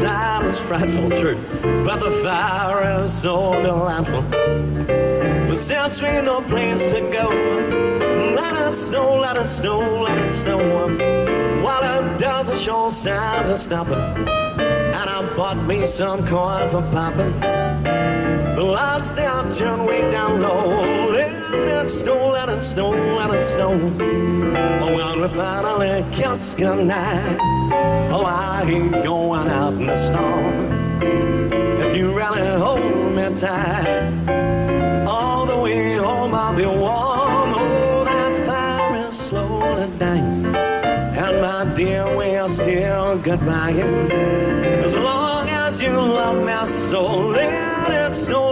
frightful truth. But the fire is so delightful. But since we no place to go, let it snow, let it snow, let it snow. While it does, it show signs of stopping. And I bought me some corn for popping. Lights are turned way down low. Let it snow, let it snow, let it snow. Oh, when we finally kiss goodnight, oh, I ain't going out in the storm. If you really hold me tight, all the way home I'll be warm. Oh, that fire is slowly dying, and my dear, we are still goodbye. As long as you love me so, let it snow,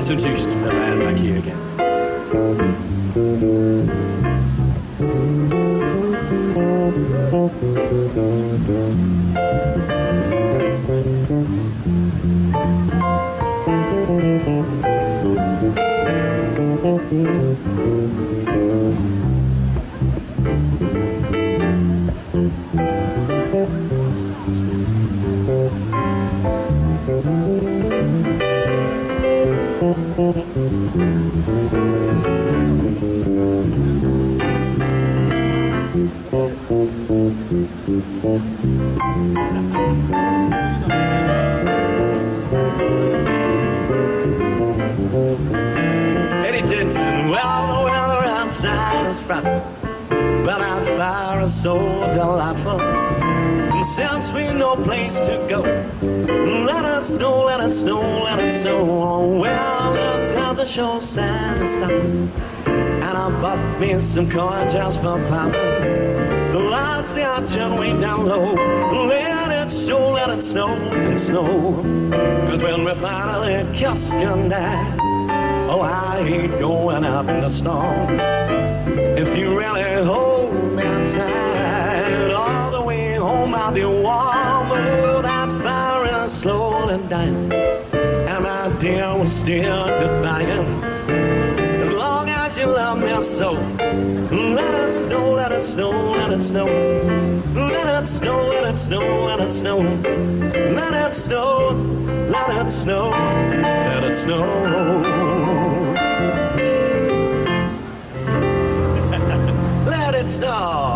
Let's introduce the band back here again. Eddie Jensen, well, the weather outside is frightful, but that fire is so delightful. And since we no place to go, let it snow, let it snow, let it snow. Well, it does the show signs of stopping. And I bought me some corn just for popping. The lights they are turned way down low. Let it snow, let it snow and snow. Cause when we finally kiss goodnight, oh, I ain't going out in the storm. If you really hold tight, all the way home I'll be warm. Oh, that fire is slowly dying. And my dear, we're still goodbye. As long as you love me so, let it snow, let it snow, let it snow. Let it snow, let it snow, let it snow. Let it snow, let it snow, let it snow. Let it snow.